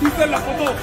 ¿Viste la foto?